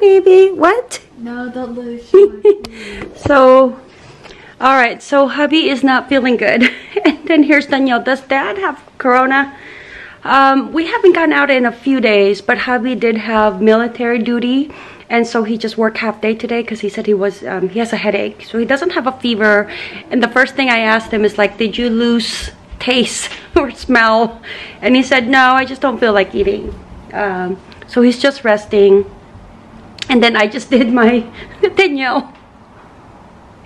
baby. What? No, don't lose. So, all right. So hubby is not feeling good, and then here's Danielle. Does Dad have corona? Um, we haven't gone out in a few days, but hubby did have military duty, and so he just worked half day today because he said he was um, he has a headache, so he doesn't have a fever. And the first thing I asked him is like, "Did you lose taste or smell?" And he said, "No, I just don't feel like eating." Um, so he's just resting. And then I just did my Danielle.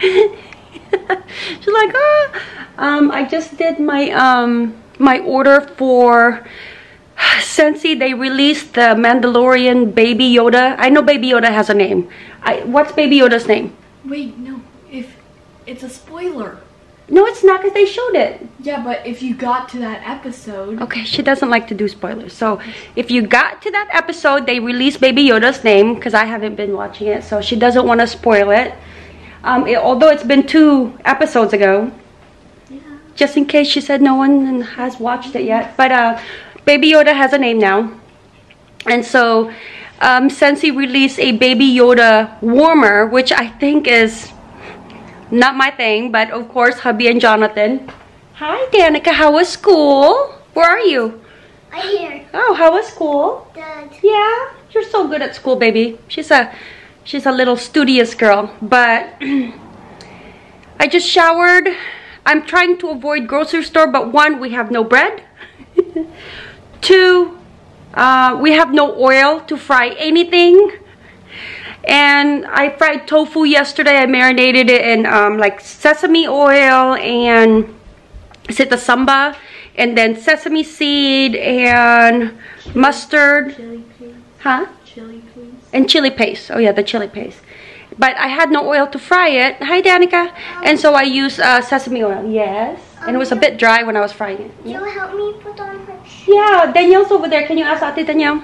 She's like, ah. Um, I just did my um my order for Scentsy. They released the Mandalorian Baby Yoda. I know Baby Yoda has a name. I, what's Baby Yoda's name? Wait, no. If it's a spoiler. No, it's not because they showed it. Yeah, but if you got to that episode. Okay, she doesn't like to do spoilers. So if you got to that episode, they released Baby Yoda's name because I haven't been watching it. So she doesn't want to spoil it. Um, it, although it's been two episodes ago. Yeah. Just in case she said no one has watched it yet. But uh, Baby Yoda has a name now. And so um, Scentsy released a Baby Yoda warmer, which I think is not my thing, but of course, hubby and Jonathan. Hi, Danika. How was school? Where are you? I hear Oh, how was school? that Yeah, you're so good at school, baby. She's a she's a little studious girl, but I just showered. I'm trying to avoid grocery store, but one, we have no bread. Two, uh, we have no oil to fry anything. And I fried tofu yesterday. I marinated it in um, like sesame oil and is it the sambal? And then sesame seed and mustard. Chili. Huh? Chili, please. And chili paste. Oh yeah, the chili paste. But I had no oil to fry it. Hi, Danika. And so I used uh, sesame oil. Yes. And it was a bit dry when I was frying it. Can you help me put on her shoes. Yeah, Danielle's over there. Can you ask Ate Danielle?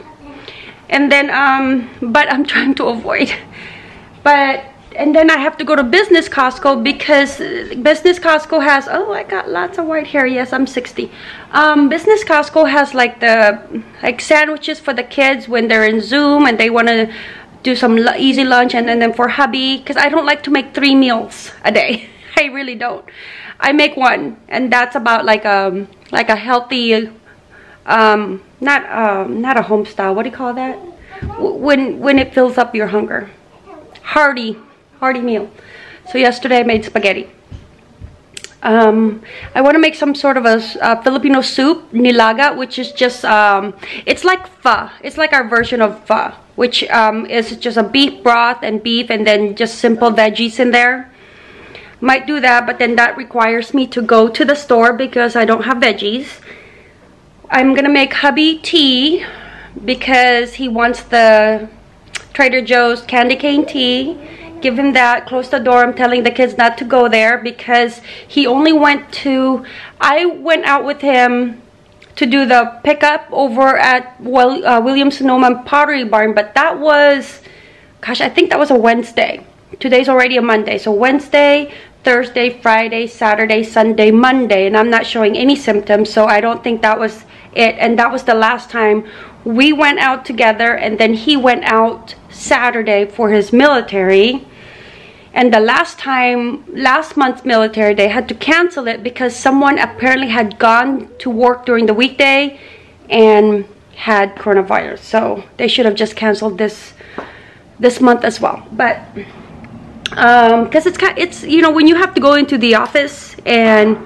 And then, um, but I'm trying to avoid. But, and then I have to go to Business Costco because Business Costco has, oh, I got lots of white hair. Yes, I'm 60. Um, Business Costco has like the, like sandwiches for the kids when they're in Zoom and they want to do some easy lunch. And then, then for hubby, because I don't like to make three meals a day. I really don't. I make one and that's about like um like a healthy um not um not a home style what do you call that? When when it fills up your hunger. Hearty hearty meal. So yesterday i made spaghetti. Um i want to make some sort of a, uh, filipino soup nilaga which is just um it's like pho. It's like our version of pho which um is just a beef broth and beef and then just simple veggies in there. Might do that but then that requires me to go to the store because i don't have veggies I'm gonna make hubby tea because he wants the Trader Joe's candy cane tea. Give him that, close the door. I'm telling the kids not to go there because he only went to, I went out with him to do the pickup over at Will, uh, Williams Sonoma Pottery Barn, but that was, gosh, I think that was a Wednesday. Today's already a Monday. So Wednesday, Thursday, Friday, Saturday, Sunday, Monday, and I'm not showing any symptoms, so I don't think that was it. And that was the last time we went out together, and then he went out Saturday for his military. And the last time, last month's military, they had to cancel it because someone apparently had gone to work during the weekday and had coronavirus. So they should have just canceled this this month as well. But um because it's kind it's you know when you have to go into the office and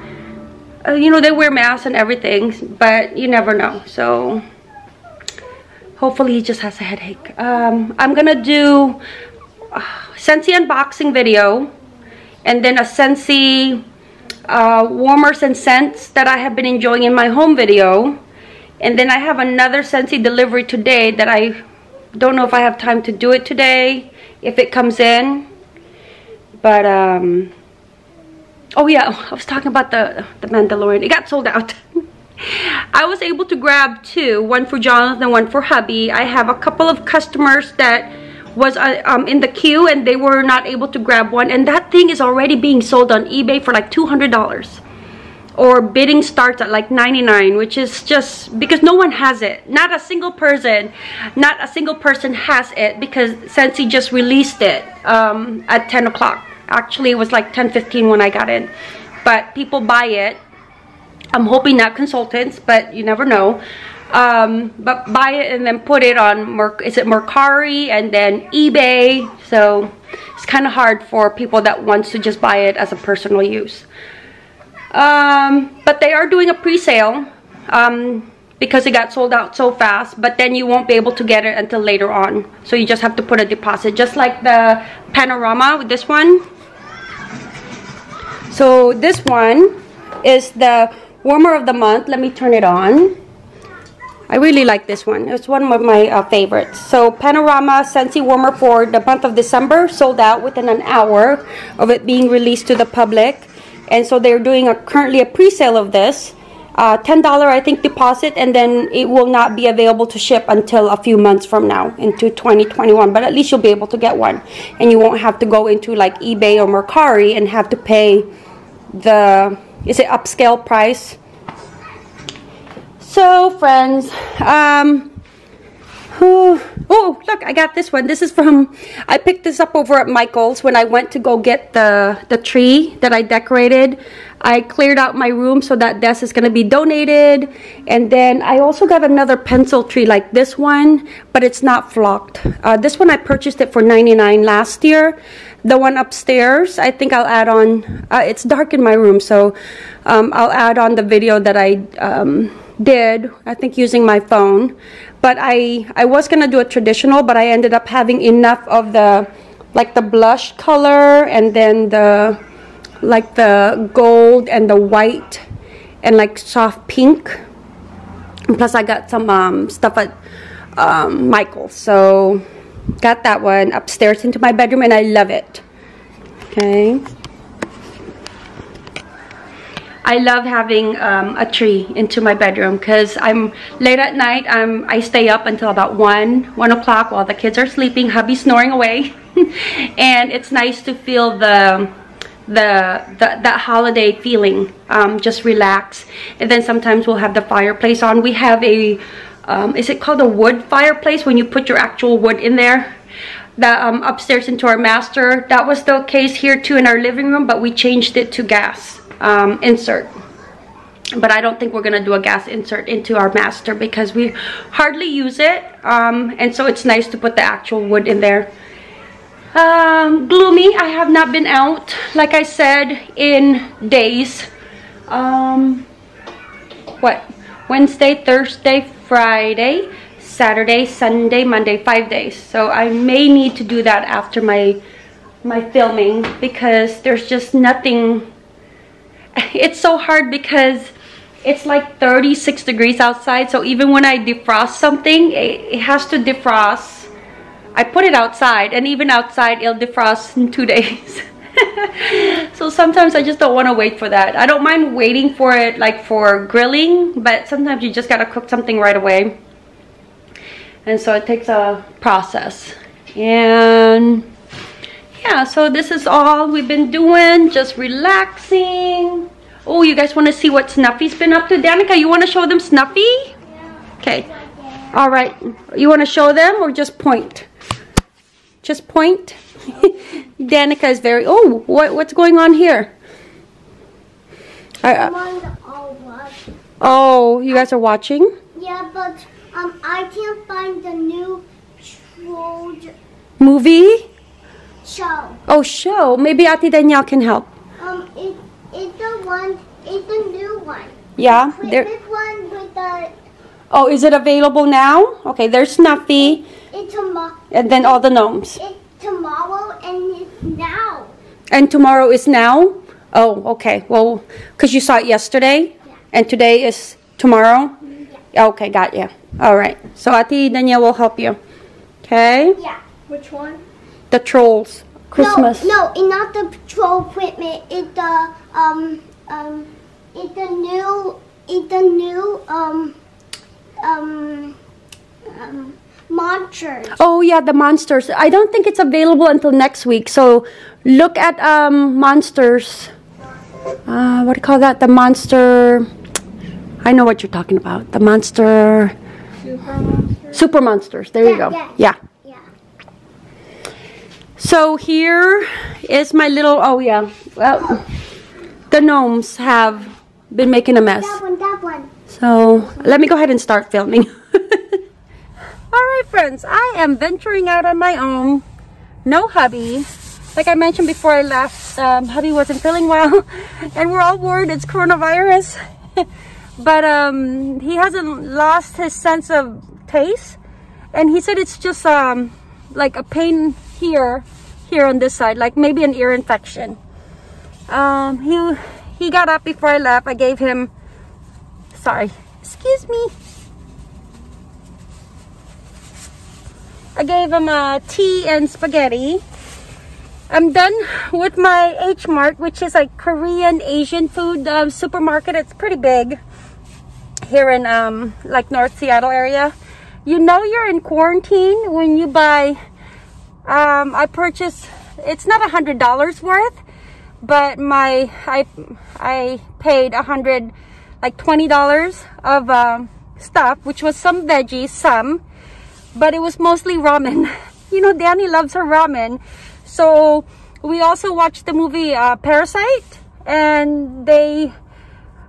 uh, you know they wear masks and everything but you never know. So hopefully he just has a headache. Um i'm gonna do uh, Scentsy unboxing video and then a Scentsy uh, warmers and scents that I have been enjoying in my home video. And then I have another Scentsy delivery today that I don't know if I have time to do it today if it comes in but um oh yeah I was talking about the the Mandalorian. It got sold out. I was able to grab two one for Jonathan one for hubby. I have a couple of customers that was uh, um, in the queue and they were not able to grab one. And that thing is already being sold on eBay for like $200 or bidding starts at like 99 which is just because no one has it. Not a single person not a single person has it because Scentsy just released it um, at 10 o'clock actually it was like 10 15 when I got in. But people buy it. I'm hoping not consultants but you never know. Um, but buy it and then put it on Mer is it Mercari and then eBay? So it's kind of hard for people that wants to just buy it as a personal use. Um, but they are doing a pre-sale. Um, because it got sold out so fast. But then you won't be able to get it until later on. So you just have to put a deposit. Just like the Panorama with this one. So this one is the warmer of the month. Let me turn it on. I really like this one. It's one of my uh, favorites. So Panorama Scentsy Warmer for the month of December sold out within an hour of it being released to the public and so they're doing a currently a pre-sale of this uh, $10 I think deposit and then it will not be available to ship until a few months from now into 2021 but at least you'll be able to get one and you won't have to go into like eBay or Mercari and have to pay the is it upscale price so friends um Oh, look, I got this one. This is from, I picked this up over at Michael's when I went to go get the, the tree that I decorated. I cleared out my room so that desk is going to be donated. And then I also got another pencil tree like this one, but it's not flocked. Uh, this one I purchased it for 99 last year. The one upstairs, I think I'll add on, uh, it's dark in my room, so um, I'll add on the video that I um, did, I think using my phone but I, I was going to do a traditional, but I ended up having enough of the, like the blush color and then the, like the gold and the white and like soft pink. And plus I got some um, stuff at um, Michael's. So got that one upstairs into my bedroom and I love it. Okay. I love having um, a tree into my bedroom because I'm late at night. I'm I stay up until about one one o'clock while the kids are sleeping. Hubby snoring away, and it's nice to feel the the, the that holiday feeling. Um, just relax, and then sometimes we'll have the fireplace on. We have a um, is it called a wood fireplace when you put your actual wood in there? The um, upstairs into our master. That was the case here too in our living room, but we changed it to gas um, insert but I don't think we're gonna do a gas insert into our master because we hardly use it um, and so it's nice to put the actual wood in there um, gloomy I have not been out like I said in days. Um, what? Wednesday Thursday Friday Saturday Sunday Monday five days. So I may need to do that after my my filming because there's just nothing. It's so hard because it's like 36 degrees outside. So even when I defrost something it, it, has to defrost I put it outside and even outside it'll defrost in two days so sometimes I just don't want to wait for that I don't mind waiting for it like for grilling but sometimes you just gotta cook something right away and so it takes a process and yeah, so this is all we've been doing, just relaxing. Oh, you guys want to see what Snuffy's been up to? Danika, you want to show them Snuffy? Okay. All right. You want to show them or just point? Just point. Danika is very, oh, what, what's going on here? Uh, oh, you guys are watching? Yeah, but um, I can't find the new movie. Show. Oh, show. Maybe Ate Danielle can help. Um, it, it's the one, it's the new one. Yeah. There. This one with the. Oh, is it available now? Okay, there's Snuffy. It's tomorrow. And then all the gnomes. It's tomorrow and it's now. And tomorrow is now? Oh, okay. Well, because you saw it yesterday? Yeah. And today is tomorrow? Yeah. Okay, got you. All right. So Ate Danielle will help you. Okay? Yeah. Which one? The trolls. Christmas. No, no, it's not the troll equipment. It's the um um it's the new it's the new um um um monsters. Oh yeah, the monsters. I don't think it's available until next week. So look at um monsters. uh, what do you call that? The monster. I know what you're talking about. The monster. Super monster. Super monsters. There you go. yeah. Yeah. Yeah. So here is my little. Oh yeah. Well, the gnomes have been making a mess. That one, that one. So let me go ahead and start filming. All right, friends, I am venturing out on my own. No hubby. Like I mentioned before I left, um, hubby wasn't feeling well, and we're all worried it's coronavirus. but um, he hasn't lost his sense of taste, and he said it's just um, like a pain here, here on this side, like maybe an ear infection. Um, he he got up before I left. I gave him sorry excuse me i gave him a tea and spaghetti. I'm done with my h mart which is like korean asian food um, supermarket. It's pretty big here in um like north seattle area. You know you're in quarantine when you buy um i purchased it's not a hundred dollars worth but my i i paid a hundred like $20 of um, stuff, which was some veggies, some, but it was mostly ramen. You know, Danny loves her ramen. So we also watched the movie uh, Parasite and they,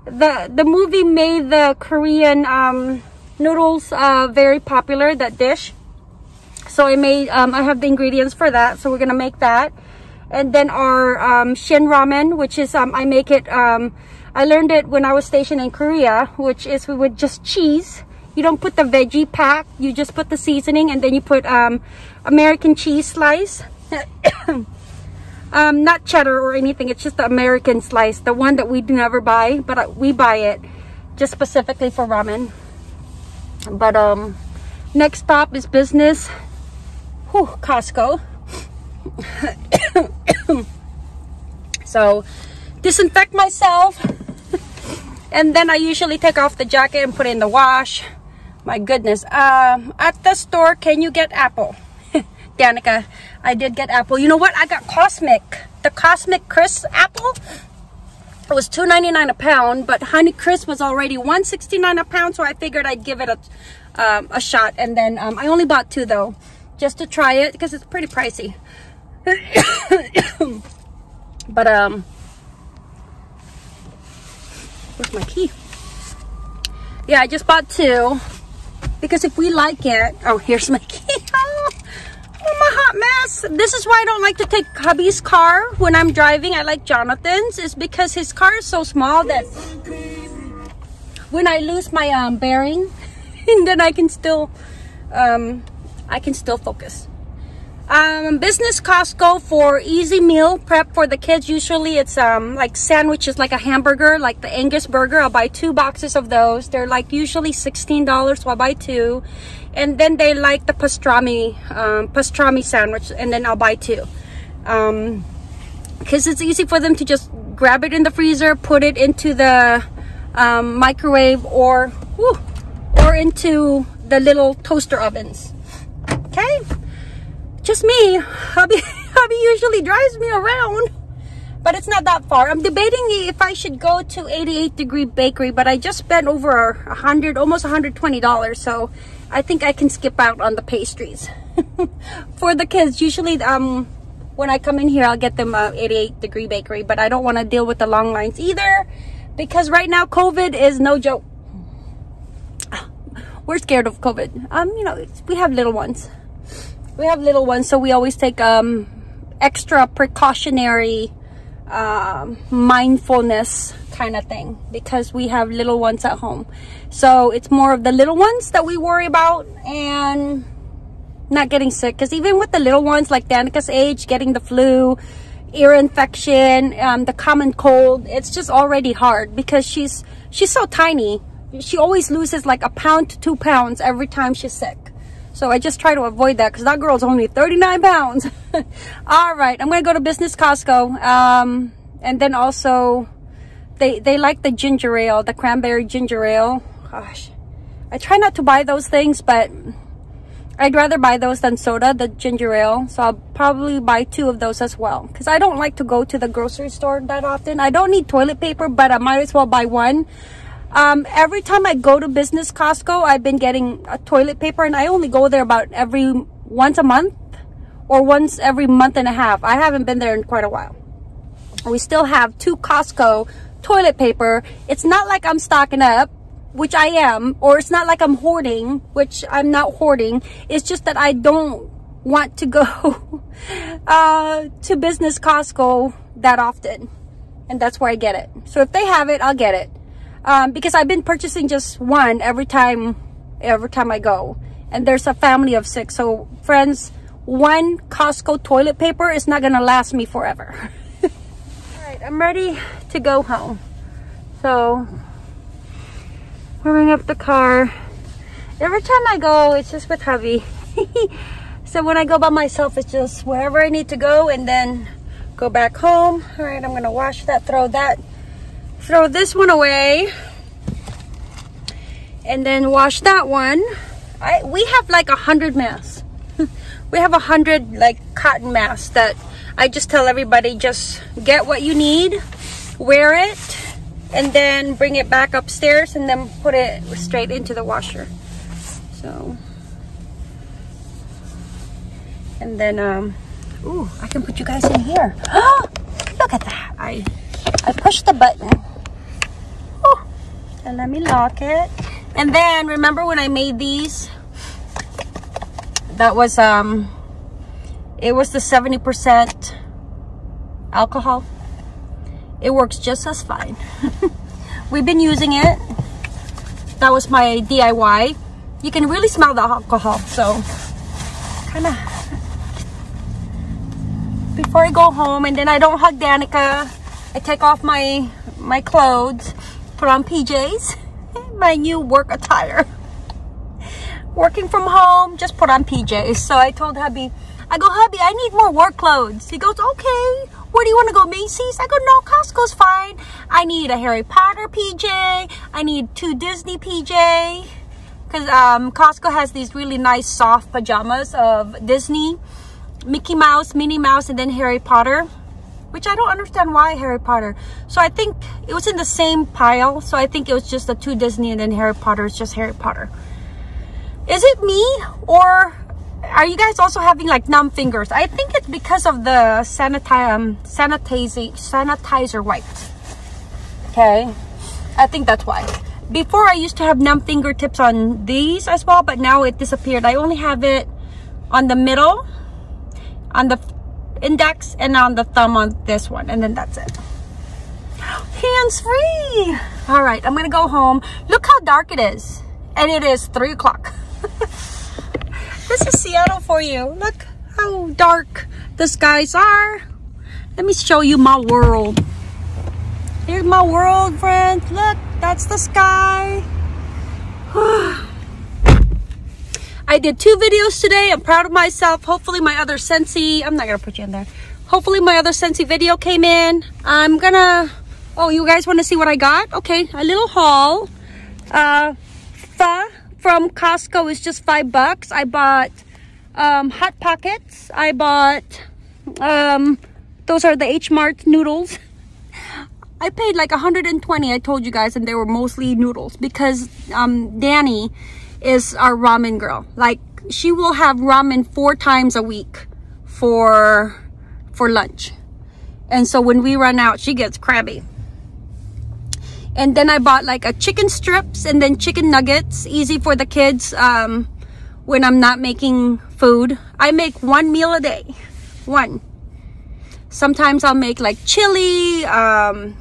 the, the movie made the Korean um, noodles uh, very popular, that dish. So I made, um, I have the ingredients for that. So we're to make that. And then our um, Shin Ramen, which is, um, I make it, um, I learned it when I was stationed in Korea, which is with just cheese. You don't put the veggie pack, you just put the seasoning and then you put um, American cheese slice. um, not cheddar or anything, it's just the American slice, the one that we never buy, but uh, we buy it just specifically for ramen. But um, next stop is business. Whew, Costco. so disinfect myself and then I usually take off the jacket and put it in the wash my goodness. Um, at the store can you get apple? Danika I did get apple. You know what? I got Cosmic. The Cosmic Crisp apple? It was $2.99 a pound but Honey Crisp was already $1.69 a pound so I figured I'd give it a, um, a shot. And then um, I only bought two though just to try it because it's pretty pricey. But um where's my key? Yeah i just bought two because if we like it oh here's my key oh, oh my hot mess. This is why i don't like to take hubby's car when i'm driving. I like jonathan's is because his car is so small that when i lose my um bearing and then i can still um i can still focus um business costco for easy meal prep for the kids. Usually it's um like sandwiches like a hamburger like the angus burger. I'll buy two boxes of those. They're like usually 16 dollars so i'll buy two. And then they like the pastrami um pastrami sandwich and then i'll buy two. Um because it's easy for them to just grab it in the freezer put it into the um, microwave or whew, or into the little toaster ovens. Okay just me. Hubby, hubby usually drives me around, but it's not that far. I'm debating if I should go to 88 Degree Bakery, but I just spent over a hundred, almost $120, so I think I can skip out on the pastries. For the kids, usually um, when I come in here, I'll get them uh, 88 Degree Bakery, but I don't want to deal with the long lines either, because right now COVID is no joke. We're scared of COVID. Um, you know, we have little ones we have little ones so we always take um extra precautionary um, mindfulness kind of thing because we have little ones at home. So it's more of the little ones that we worry about and not getting sick because even with the little ones like Danika's age getting the flu ear infection um, the common cold it's just already hard because she's she's so tiny. She always loses like a pound to two pounds every time she's sick so I just try to avoid that because that girl's only 39 pounds. All right, I'm going to go to Business Costco. Um, and then also, they, they like the ginger ale, the cranberry ginger ale. Gosh, I try not to buy those things, but I'd rather buy those than soda, the ginger ale. So I'll probably buy two of those as well. Because I don't like to go to the grocery store that often. I don't need toilet paper, but I might as well buy one. Um, every time I go to business Costco, I've been getting a toilet paper and I only go there about every once a month or once every month and a half. I haven't been there in quite a while. We still have two Costco toilet paper. It's not like I'm stocking up which I am, or it's not like I'm hoarding, which I'm not hoarding. It's just that I don't want to go uh, to business Costco that often. And that's where I get it. So if they have it, I'll get it. Um, because I've been purchasing just one every time, every time I go. And there's a family of six. So friends, one Costco toilet paper is not going to last me forever. All right, I'm ready to go home. So warming up the car. Every time I go, it's just with hubby. so when I go by myself, it's just wherever I need to go and then go back home. All right, I'm gonna wash that, throw that, throw this one away and then wash that one. I We have like a hundred masks. we have a hundred like cotton masks that I just tell everybody, just get what you need, wear it, and then bring it back upstairs and then put it straight into the washer. So. And then um ooh I can put you guys in here. Look at that. I I pushed the button let me lock it. And then remember when I made these? That was um it was the 70 percent alcohol. It works just as fine. We've been using it. That was my DIY you can really smell the alcohol so kind of before I go home and then I don't hug Danika. I take off my my clothes put on PJs my new work attire working from home just put on PJs so I told hubby I go hubby I need more work clothes he goes okay where do you want to go, Macy's? I go, no, Costco's fine. I need a Harry Potter PJ. I need two Disney PJ. Because um, Costco has these really nice soft pajamas of Disney, Mickey Mouse, Minnie Mouse, and then Harry Potter. Which I don't understand why Harry Potter. So I think it was in the same pile. So I think it was just the two Disney and then Harry Potter is just Harry Potter. Is it me or are you guys also having like numb fingers? I think it's because of the sanitize, um, sanitizer, sanitizer wipes. Okay. I think that's why. Before I used to have numb fingertips on these as well, but now it disappeared. I only have it on the middle, on the index, and on the thumb on this one. And then that's it. Hands free. All right, I'm to go home. Look how dark it is. And it is 3 o'clock. This is Seattle for you. Look how dark the skies are. Let me show you my world. Here's my world, friends. Look, that's the sky. I did two videos today. I'm proud of myself. Hopefully my other Scentsy, I'm not gonna put you in there. Hopefully my other Scentsy video came in. I'm gonna, oh, you guys wanna see what I got? Okay, a little haul. Uh, pho from Costco is just five bucks. I bought um, Hot Pockets. I bought, um, those are the H Mart noodles. I paid like 120, I told you guys, and they were mostly noodles because um, Danny is our ramen girl. Like, she will have ramen four times a week for, for lunch. And so when we run out, she gets crabby. And then I bought like a chicken strips and then chicken nuggets easy for the kids um, when I'm not making food. I make one meal a day. One. Sometimes I'll make like chili um,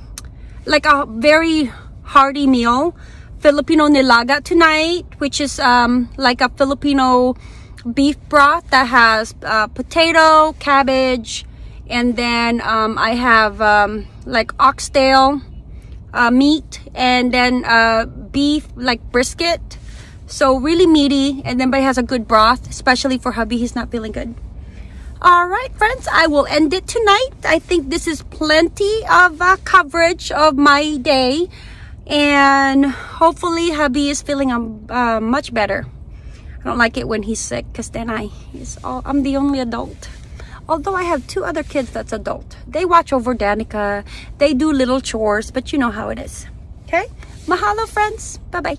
like a very hearty meal Filipino nilaga tonight which is um, like a Filipino beef broth that has uh, potato cabbage and then um, I have um, like oxtail uh, meat and then uh, beef like brisket. So really meaty and then but it has a good broth especially for hubby. He's not feeling good. All right friends i will end it tonight. I think this is plenty of uh, coverage of my day and hopefully hubby is feeling um, uh, much better I don't like it when he's sick because then I, all, I'm the only adult. Although I have two other kids that's adult. They watch over Danika. They do little chores, but you know how it is. Okay? Mahalo, friends. Bye-bye.